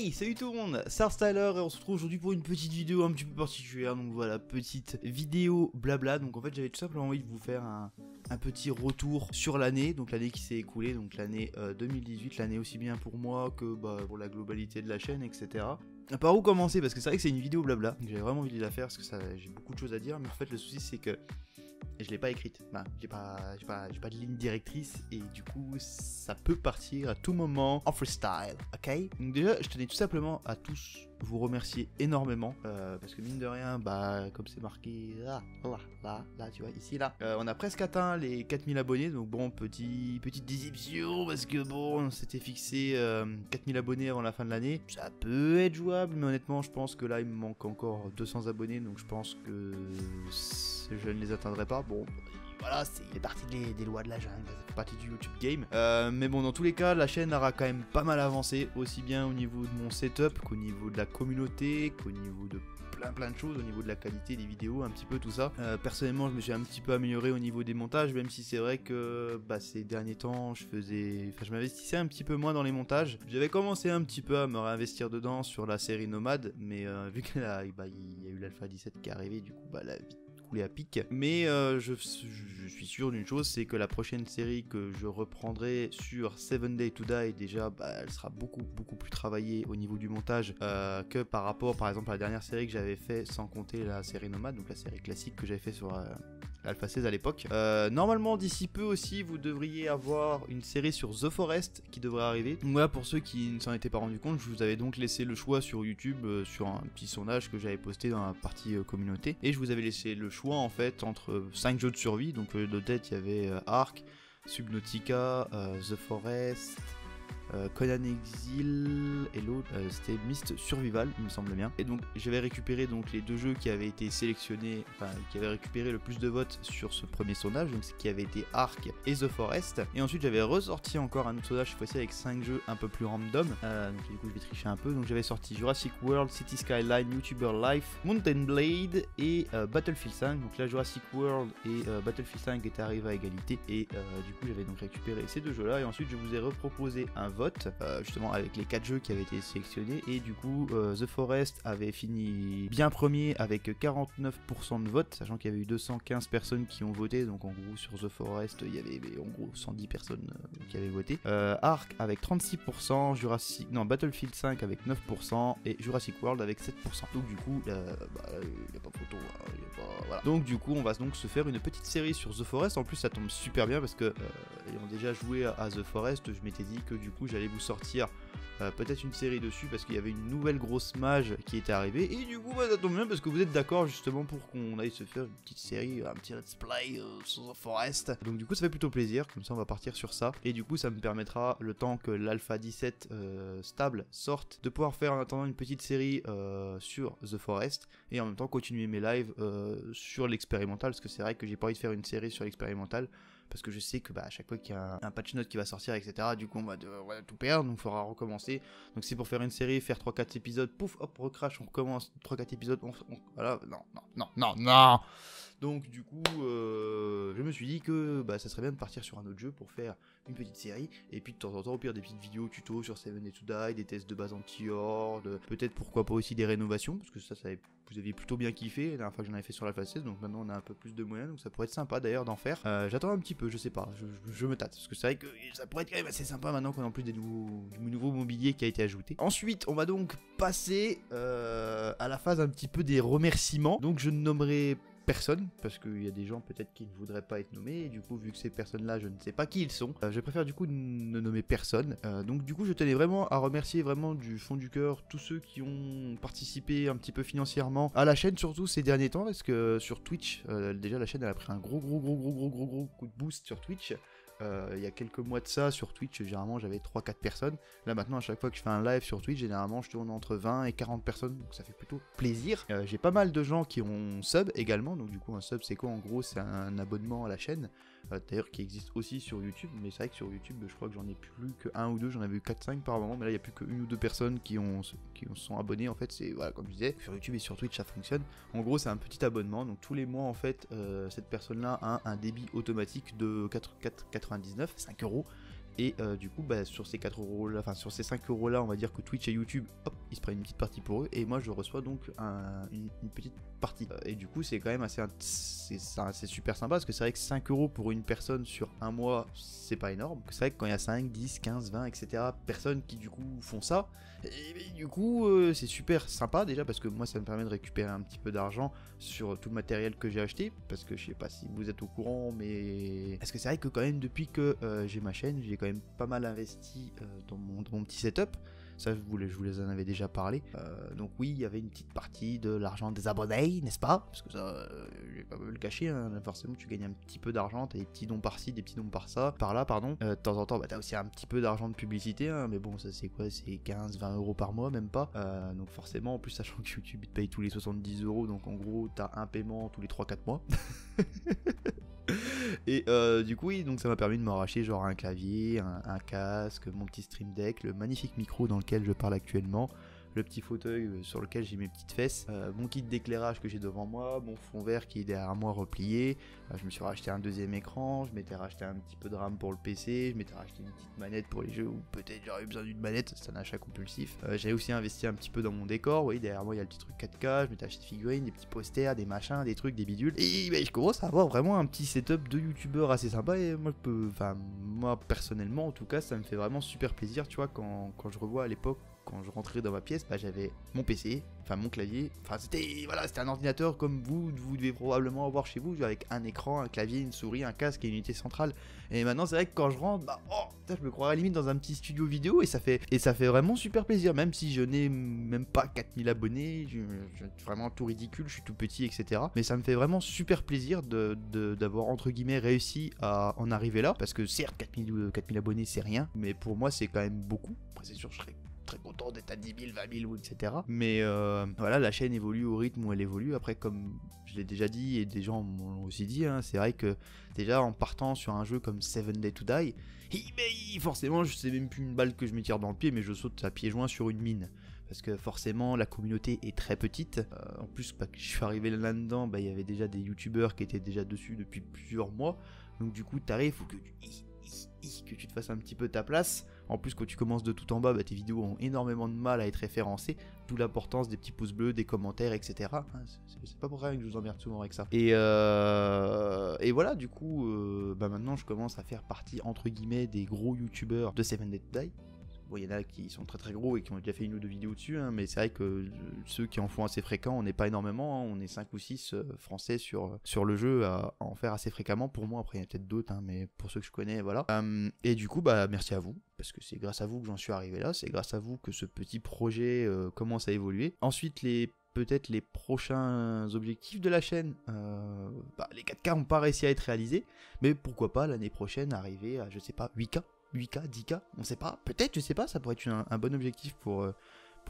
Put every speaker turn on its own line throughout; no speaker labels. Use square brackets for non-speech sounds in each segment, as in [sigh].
Salut tout le monde, c'est Styler et on se retrouve aujourd'hui pour une petite vidéo un petit peu particulière. Donc voilà, petite vidéo blabla. Donc en fait, j'avais tout simplement envie de vous faire un, petit retour sur l'année, donc l'année qui s'est écoulée, donc l'année 2018, euh, l'année aussi bien pour moi que bah, pour la globalité de la chaîne, etc. Par où commencer Parce que c'est vrai que c'est une vidéo blabla. J'avais vraiment envie de la faire parce que j'ai beaucoup de choses à dire, mais en fait, le souci c'est que et je l'ai pas écrite. Bah, j'ai pas, pas, pas de ligne directrice et du coup, ça peut partir à tout moment en freestyle, ok? Donc déjà, je tenais tout simplement à tous vous remercier énormément euh, parce que mine de rien, bah, comme c'est marqué là, là, là, là, tu vois, ici, là, euh, on a presque atteint les 4000 abonnés. Donc bon, petit, petite déception parce que bon, on s'était fixé 4000 euh, abonnés avant la fin de l'année. Ça peut être jouable, mais honnêtement, je pense que là, il me manque encore 200 abonnés, donc je pense que je ne les atteindrai pas. Bon, voilà, c'est partie des, des, lois de la jungle, ça fait partie du YouTube game. Euh, mais bon, dans tous les cas, la chaîne aura quand même pas mal avancé, aussi bien au niveau de mon setup qu'au niveau de la communauté, qu'au niveau de plein plein de choses, au niveau de la qualité des vidéos, un petit peu tout ça. Euh, personnellement, je me suis un petit peu amélioré au niveau des montages, même si c'est vrai que bah, ces derniers temps, je faisais, je m'investissais un petit peu moins dans les montages. J'avais commencé un petit peu à me réinvestir dedans sur la série Nomade, mais euh, [laughs] vu qu'il bah, y a eu l'Alpha 17 qui est arrivé, du coup, bah, la à pic. Mais euh, je, suis sûr d'une chose, c'est que la prochaine série que je reprendrai sur Seven Day to Die, déjà, bah, elle sera beaucoup beaucoup plus travaillée au niveau du montage euh, que par rapport, par exemple, à la dernière série que j'avais fait, sans compter la série Nomade, donc la série classique que j'avais fait sur euh, Alpha 16 à l'époque. normalement, d'ici peu aussi, vous devriez avoir une série sur The Forest qui devrait arriver. Donc voilà, pour ceux qui ne s'en étaient pas rendu compte, je vous avais donc laissé le choix sur YouTube, sur un petit sondage que j'avais posté dans la partie communauté, et je vous avais laissé le choix en fait entre 5 jeux de survie. Donc euh, de tête, il y avait euh, Ark, Subnautica, euh, The Forest, euh, Conan Exile et euh, c'était Myst Survival, il me semble bien. Et donc j'avais récupéré donc les deux jeux qui avaient été sélectionnés, enfin qui avaient récupéré le plus de votes sur ce premier sondage, donc ce qui avait été Ark et The Forest. Et ensuite j'avais ressorti encore un autre sondage cette fois-ci avec 5 jeux un peu plus random. Euh, donc du coup je vais tricher un peu. Donc j'avais sorti Jurassic World, City Skyline, YouTuber Life, Mountain Blade et Battlefield 5. Donc là Jurassic World et Battlefield 5 étaient arrivés à égalité et du coup j'avais donc récupéré ces deux jeux là et ensuite je vous ai reproposé un euh, justement avec les 4 jeux qui avaient été sélectionnés. Et du coup, euh, The Forest avait fini bien premier avec 49% de vote, sachant qu'il y avait eu 215 personnes qui ont voté. Donc en gros, sur The Forest, il y avait en gros 110 personnes euh, qui avaient voté. Ark avec 36%, Jurassic, non, Battlefield 5 avec 9% et Jurassic World avec 7%. Donc du coup, bah, il n'y a pas photo. Hein, donc du coup, on va donc se faire une petite série sur The Forest. En plus, ça tombe super bien parce que ayant déjà joué à The Forest, je m'étais dit que du coup, j'allais vous sortir euh, peut-être une série dessus parce qu'il y avait une nouvelle grosse mage qui était arrivée. Et du coup, bah, ça tombe bien parce que vous êtes d'accord justement pour qu'on aille se faire une petite série, un petit let's play euh, sur The Forest. Donc du coup, ça fait plutôt plaisir. Comme ça, on va partir sur ça. Et du coup, ça me permettra, le temps que l'Alpha 17 euh, stable sorte, de pouvoir faire en attendant une petite série sur The Forest et en même temps continuer mes lives sur l'expérimental parce que c'est vrai que j'ai pas envie de faire une série sur l'expérimental parce que je sais que bah, à chaque fois qu'il y a un, patch note qui va sortir, etc., du coup on va, tout perdre, donc il faudra recommencer. Donc c'est pour faire une série, faire 3-4 épisodes, pouf, hop, recrash, on recommence, 3-4 épisodes, on, voilà, non, non, non, non, non donc du coup, euh, je me suis dit que bah, ça serait bien de partir sur un autre jeu pour faire une petite série, et puis de temps en temps au pire des petites vidéos tuto sur Seven Day to Die, des tests de base anti-horde, peut-être pourquoi pas aussi des rénovations, parce que ça, vous aviez plutôt bien kiffé la dernière fois que j'en avais fait sur la phase 16, donc maintenant on a un peu plus de moyens, donc ça pourrait être sympa d'ailleurs d'en faire. Euh, j'attends un petit peu, je sais pas, je, me tâte, parce que c'est vrai que ça pourrait être quand même assez sympa maintenant qu'on a plus des nouveaux, du nouveau mobilier qui a été ajouté. Ensuite, on va donc passer euh, à la phase un petit peu des remerciements, donc je ne nommerai personne, parce qu'il y a des gens peut-être qui ne voudraient pas être nommés, et du coup, vu que ces personnes-là, je ne sais pas qui ils sont, euh, je préfère du coup ne nommer personne. Euh, donc du coup, je tenais vraiment à remercier vraiment du fond du cœur tous ceux qui ont participé un petit peu financièrement à la chaîne, surtout ces derniers temps, parce que sur Twitch, euh, déjà la chaîne elle a pris un gros gros gros gros gros gros gros coup de boost sur Twitch. Euh, il y a quelques mois de ça, sur Twitch, généralement j'avais 3-4 personnes. Là maintenant, à chaque fois que je fais un live sur Twitch, généralement je tourne entre 20 et 40 personnes, donc ça fait plutôt plaisir. Euh, j'ai pas mal de gens qui ont sub également, donc du coup un sub c'est quoi? En gros c'est un abonnement à la chaîne. Euh, d'ailleurs qui existe aussi sur YouTube, mais c'est vrai que sur YouTube, je crois que j'en ai plus que un ou deux, j'en avais eu 4-5 par moment, mais là il n'y a plus qu'une ou deux personnes qui, ont, qui sont abonnées en fait, c'est voilà, comme je disais, sur YouTube et sur Twitch ça fonctionne. En gros, c'est un petit abonnement, donc tous les mois en fait, euh, cette personne-là a un débit automatique de 4, 4, 99, 5 euros Et euh, du coup, bah, sur ces 4 euros là, enfin sur ces 5 euros là, on va dire que Twitch et YouTube, hop, ils se prennent une petite partie pour eux. Et moi, je reçois donc une, petite partie. Euh, et du coup, c'est quand même assez, c'est super sympa parce que c'est vrai que 5 euros pour une personne sur un mois, c'est pas énorme. C'est vrai que quand il y a 5, 10, 15, 20, etc., personnes qui du coup font ça, et, du coup, euh, c'est super sympa déjà parce que moi, ça me permet de récupérer un petit peu d'argent sur tout le matériel que j'ai acheté. Parce que je sais pas si vous êtes au courant, mais. Parce que c'est vrai que quand même, depuis que j'ai ma chaîne, j'ai quand même pas mal investi euh, dans, mon, petit setup. Ça, je vous, les en avais déjà parlé. Euh, donc oui, il y avait une petite partie de l'argent des abonnés, n'est-ce pas? Parce que ça, euh, je vais pas me le cacher, hein. forcément tu gagnes un petit peu d'argent, t'as des petits dons par-ci, des petits dons par-ça, par-là, pardon. de temps en temps, bah, t'as aussi un petit peu d'argent de publicité, hein. mais bon, ça c'est quoi? C'est 15, 20 euros par mois, même pas. donc forcément, en plus, sachant que YouTube te paye tous les 70 euros, donc en gros, t'as un paiement tous les 3-4 mois. [laughs] Et euh, du coup, oui, donc ça m'a permis de m'arracher genre un clavier, un, casque, mon petit stream deck, le magnifique micro dans lequel je parle actuellement, le petit fauteuil euh, sur lequel j'ai mes petites fesses, euh, mon kit d'éclairage que j'ai devant moi, mon fond vert qui est derrière moi replié. Euh, je me suis racheté un deuxième écran, je m'étais racheté un petit peu de RAM pour le PC, je m'étais racheté une petite manette pour les jeux où peut-être j'aurais besoin d'une manette, c'est un achat compulsif. j'ai aussi investi un petit peu dans mon décor, oui, derrière moi il y a le petit truc 4K, je m'étais acheté des figurines, des petits posters, des machins, des trucs, des bidules. Et je commence à avoir vraiment un petit setup de youtubeur assez sympa et moi je peux, moi personnellement en tout cas ça me fait vraiment super plaisir, tu vois, quand, quand je revois à l'époque quand je rentrais dans ma pièce, bah, j'avais mon PC, enfin mon clavier, enfin c'était voilà, un ordinateur comme vous, vous devez probablement avoir chez vous, avec un écran, un clavier, une souris, un casque et une unité centrale. Et maintenant c'est vrai que quand je rentre, bah oh, je me croirais limite dans un petit studio vidéo et ça fait et ça fait vraiment super plaisir, même si je n'ai même pas 4000 abonnés, je, suis vraiment tout ridicule, je suis tout petit, etc. Mais ça me fait vraiment super plaisir de d'avoir entre guillemets réussi à en arriver là, parce que certes 4000, 4000 abonnés c'est rien, mais pour moi c'est quand même beaucoup. Après c'est sûr je serais content d'être à 10 000, 20 000 ou etc. Mais euh, voilà, la chaîne évolue au rythme où elle évolue. Après, comme je l'ai déjà dit et des gens m'ont aussi dit, hein, c'est vrai que déjà en partant sur un jeu comme Seven Day to Die, forcément, je sais même plus une balle que je me tire dans le pied, mais je saute à pieds joints sur une mine parce que forcément la communauté est très petite. Euh, en plus, bah, je suis arrivé là-dedans, bah, il y avait déjà des youtubeurs qui étaient déjà dessus depuis plusieurs mois. Donc du coup, t'arrives, faut que tu, que tu te fasses un petit peu ta place. En plus, quand tu commences de tout en bas, bah, tes vidéos ont énormément de mal à être référencées, d'où l'importance des petits pouces bleus, des commentaires, etc. C'est pas pour rien que je vous emmerde souvent avec ça. Et, euh, voilà, du coup, euh, bah maintenant je commence à faire partie, entre guillemets, des gros youtubeurs de Seven Dead Die. Bon, il y en a qui sont très très gros et qui ont déjà fait une ou deux vidéos dessus, hein, mais c'est vrai que euh, ceux qui en font assez fréquent, on n'est pas énormément, hein. on est 5 ou 6 euh, français sur, sur le jeu à, en faire assez fréquemment. Pour moi, après il y a peut-être d'autres, hein, mais pour ceux que je connais, voilà. Euh, et du coup, bah merci à vous, parce que c'est grâce à vous que j'en suis arrivé là, c'est grâce à vous que ce petit projet commence à évoluer. Ensuite, peut-être les prochains objectifs de la chaîne. bah, les 4K n'ont pas réussi à être réalisés, mais pourquoi pas l'année prochaine arriver à, je sais pas, 8K 8K, 10K, on sait pas, peut-être, je sais pas, ça pourrait être un, bon objectif pour, euh,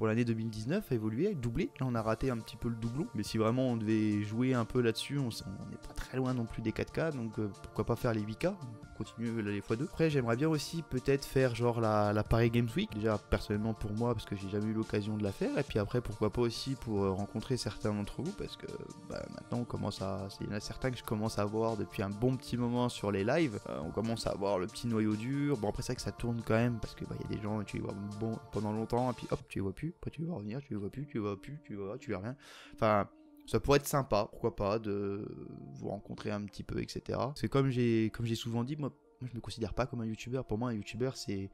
l'année 2019, évoluer, doubler. Là, on a raté un petit peu le doublon, mais si vraiment on devait jouer un peu là-dessus, on n'est pas très loin non plus des 4K, donc euh, pourquoi pas faire les 8K continuer les x2. Après, j'aimerais bien aussi peut-être faire genre la, la, Paris Games Week, déjà personnellement pour moi, parce que j'ai jamais eu l'occasion de la faire, et puis après, pourquoi pas aussi pour euh, rencontrer certains d'entre vous, parce que bah, maintenant on commence à. Il y en a certains que je commence à voir depuis un bon petit moment sur les lives, euh, on commence à voir le petit noyau dur. Bon, après, c'est que ça tourne quand même, parce que bah, y a des gens, tu les vois bon, pendant longtemps, et puis hop, tu les vois plus, après tu les vois revenir, tu les vois plus, tu les vois plus, tu les vois, tu les rien. Enfin ça pourrait être sympa, pourquoi pas, de vous rencontrer un petit peu, etc. Comme j'ai comme j'ai souvent dit, moi moi, je me considère pas comme un youtubeur. Pour moi, un youtubeur, c'est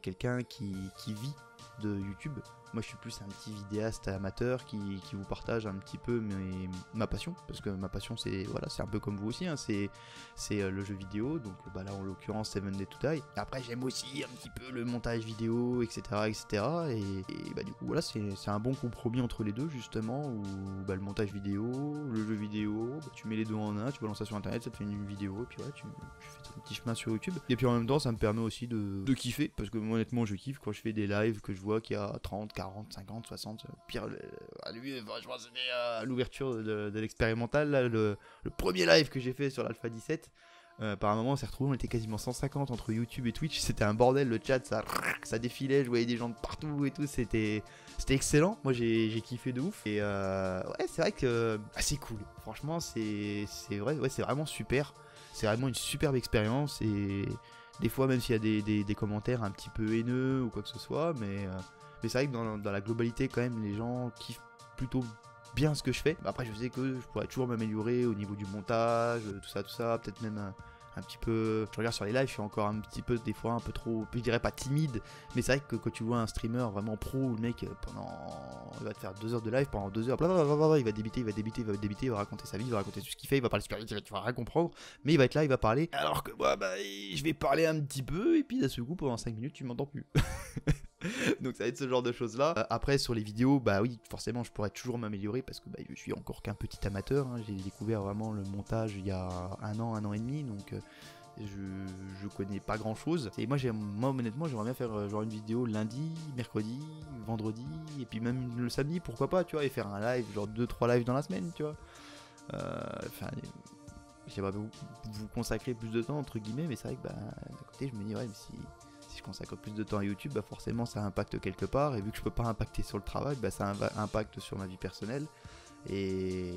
quelqu'un qui vit de YouTube. Moi, je suis plus un petit vidéaste amateur qui, qui vous partage un petit peu mes, ma passion, parce que ma passion, c'est voilà, c'est un peu comme vous aussi, hein, c'est c'est euh, le jeu vidéo. Donc bah, là, en l'occurrence, Seven Day to Die. Après, j'aime aussi un petit peu le montage vidéo, etc., etc. Et, bah du coup, voilà, c'est un bon compromis entre les deux justement, où bah, le montage vidéo, le jeu vidéo, bah, tu mets les deux en un, tu balances ça sur internet, ça te fait une vidéo, et puis ouais, tu, fais ton petit chemin sur YouTube. Et puis en même temps, ça me permet aussi de, de kiffer, parce que honnêtement, je kiffe quand je fais des lives que je vois qu'il y a 30, 40, 50, 60. Pire, à lui, franchement, c'était à l'ouverture de, l'expérimental, le, premier live que j'ai fait sur l'Alpha 17. Euh, par un moment, on s'est retrouvé, on était quasiment 150 entre YouTube et Twitch. C'était un bordel, le chat, ça, ça défilait, je voyais des gens de partout et tout. C'était, c'était excellent. Moi, j'ai, kiffé de ouf. Et euh, ouais, c'est vrai que ah, c'est cool. Franchement, c'est, c'est vrai, ouais, c'est vraiment super. C'est vraiment une superbe expérience et Des fois, même s'il y a des, commentaires un petit peu haineux ou quoi que ce soit, mais, euh, mais c'est vrai que dans, dans la globalité, quand même, les gens kiffent plutôt bien ce que je fais. Après, je sais que je pourrais toujours m'améliorer au niveau du montage, tout ça, tout ça, peut-être même un, petit peu. Je regarde sur les lives, je suis encore un petit peu, des fois, un peu trop, je dirais pas timide, mais c'est vrai que quand tu vois un streamer vraiment pro, le mec, euh, pendant. Il va te faire deux heures de live, pendant deux heures, blablabla, il va débiter, il va débiter, il va débiter, il va raconter sa vie, il va raconter tout ce qu'il fait, il va parler spirituel, tu vas rien comprendre, mais il va être là, il va parler. Alors que moi, bah, je vais parler un petit peu, et puis d'un seul coup, pendant 5 minutes, tu m'entends plus. [laughs] Donc ça va être ce genre de choses là. Euh, après sur les vidéos, bah oui, forcément je pourrais toujours m'améliorer parce que bah, je suis encore qu'un petit amateur. hein. J'ai découvert vraiment le montage il y a un an, un an et demi, donc euh, je, je connais pas grand chose. Et moi, moi honnêtement, j'aimerais bien faire euh, genre une vidéo lundi, mercredi, vendredi, et puis même le samedi, pourquoi pas, tu vois, et faire un live, genre 2-3 lives dans la semaine, tu vois. Enfin, j'aimerais vous, vous consacrer plus de temps, entre guillemets, mais c'est vrai que bah, d'un côté, je me dis, ouais, mais si je consacre plus de temps à YouTube, bah forcément ça impacte quelque part, et vu que je peux pas impacter sur le travail, bah ça impacte sur ma vie personnelle. Et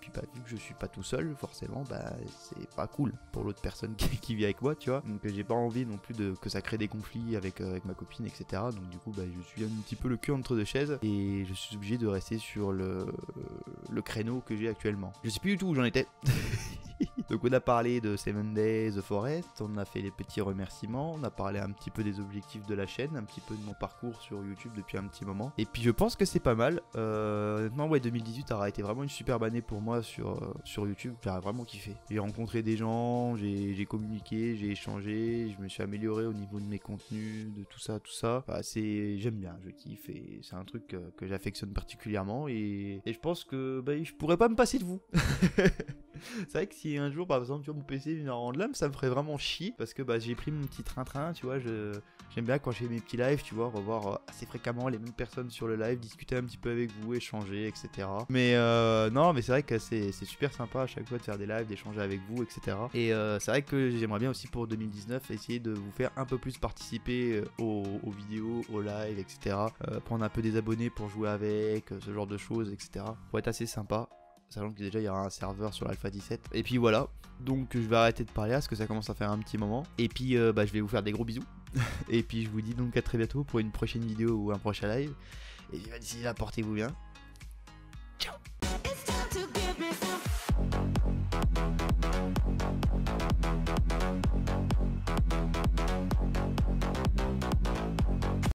puis bah, vu que je suis pas tout seul, forcément, bah c'est pas cool pour l'autre personne [laughs] qui, vit avec moi, tu vois. Donc j'ai pas envie non plus de que ça crée des conflits avec, euh, ma copine, etc. Donc du coup, bah, je suis un petit peu le cul entre deux chaises et je suis obligé de rester sur le, le créneau que j'ai actuellement. Je sais plus du tout où j'en étais. [laughs] Donc on a parlé de Seven Days, The Forest, on a fait les petits remerciements, on a parlé un petit peu des objectifs de la chaîne, un petit peu de mon parcours sur YouTube depuis un petit moment. Et puis je pense que c'est pas mal. Euh, honnêtement, ouais, 2018 aura été vraiment une superbe année pour moi sur, euh, sur YouTube. J'ai vraiment kiffé. J'ai rencontré des gens, j'ai communiqué, j'ai échangé, je me suis amélioré au niveau de mes contenus, de tout ça, tout ça. Bah, j'aime bien, je kiffe et c'est un truc que, que j'affectionne particulièrement et, et je pense que bah, je pourrais pas me passer de vous. [laughs] c'est vrai que si un jour par exemple tu vois mon PC vient rendre l'âme ça me ferait vraiment chier parce que bah j'ai pris mon petit train-train tu vois j'aime bien quand j'ai mes petits lives tu vois revoir euh, assez fréquemment les mêmes personnes sur le live discuter un petit peu avec vous échanger etc mais euh, non mais c'est vrai que c'est super sympa à chaque fois de faire des lives d'échanger avec vous etc et euh, c'est vrai que j'aimerais bien aussi pour 2019 essayer de vous faire un peu plus participer aux, vidéos aux lives etc prendre un peu des abonnés pour jouer avec ce genre de choses etc pour être assez sympa sachant que déjà il y aura un serveur sur l'Alpha 17. Et puis voilà, donc je vais arrêter de parler parce que ça commence à faire un petit moment. Et puis euh, bah, je vais vous faire des gros bisous. [laughs] Et puis je vous dis donc à très bientôt pour une prochaine vidéo ou un prochain live. Et puis, d'ici là, portez-vous bien.